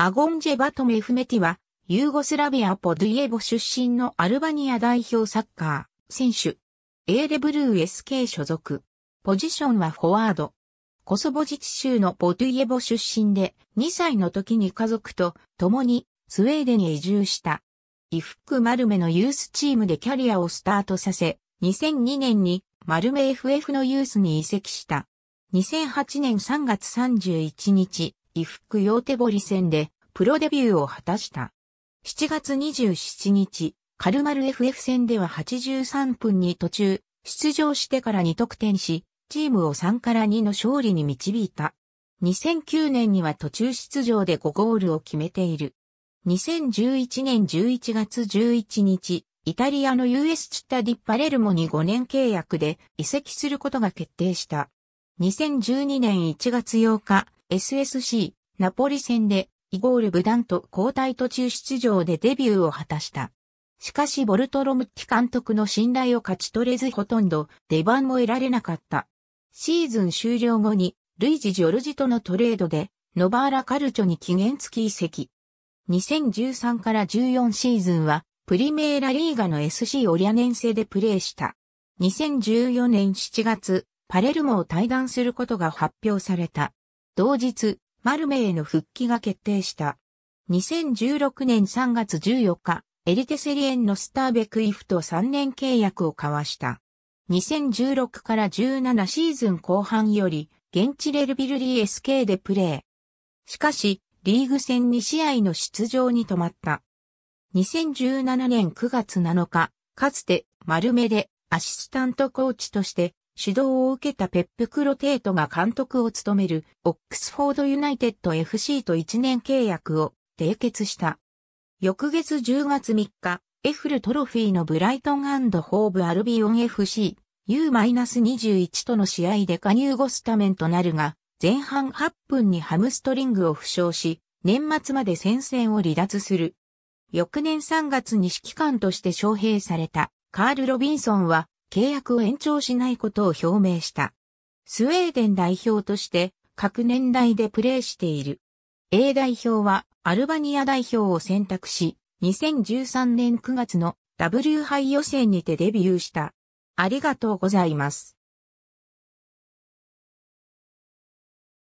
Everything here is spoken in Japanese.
アゴンジェバトメフメティは、ユーゴスラビアポドゥイエボ出身のアルバニア代表サッカー、選手。エーレブルー SK 所属。ポジションはフォワード。コソボ自治州のポドゥイエボ出身で、2歳の時に家族と共にスウェーデンへ移住した。イフック・マルメのユースチームでキャリアをスタートさせ、2002年にマルメ FF のユースに移籍した。2008年3月31日、イフックヨーテボリ戦でプロデビューを果たした。7月27日、カルマル FF 戦では83分に途中、出場してから2得点し、チームを3から2の勝利に導いた。2009年には途中出場で5ゴールを決めている。2011年11月11日、イタリアの US チッタディッパレルモに5年契約で移籍することが決定した。2012年1月8日、SSC ナポリ戦でイゴール・ブダンと交代途中出場でデビューを果たした。しかしボルトロムッティ監督の信頼を勝ち取れずほとんど出番も得られなかった。シーズン終了後にルイジ・ジョルジとのトレードでノバーラ・カルチョに期限付き移籍。2013から14シーズンはプリメーラリーガの SC オリアネンセでプレーした。2014年7月、パレルモを退団することが発表された。同日、マルメへの復帰が決定した。2016年3月14日、エリテセリエンのスターベクイフと3年契約を交わした。2016から17シーズン後半より、現地レルビルリー SK でプレー。しかし、リーグ戦2試合の出場に止まった。2017年9月7日、かつて丸目でアシスタントコーチとして指導を受けたペップ・クロテートが監督を務めるオックスフォードユナイテッド FC と1年契約を締結した。翌月10月3日、 EFL トロフィーのブライトンホーブアルビオン FC U-21 との試合で加入後スタメンとなるが、前半8分にハムストリングを負傷し、年末まで戦線を離脱する。翌年3月に指揮官として招聘されたカール・ロビンソンは契約を延長しないことを表明した。スウェーデン代表として各年代でプレーしている。A 代表はアルバニア代表を選択し、2013年9月の W 杯予選にてデビューした。ありがとうございます。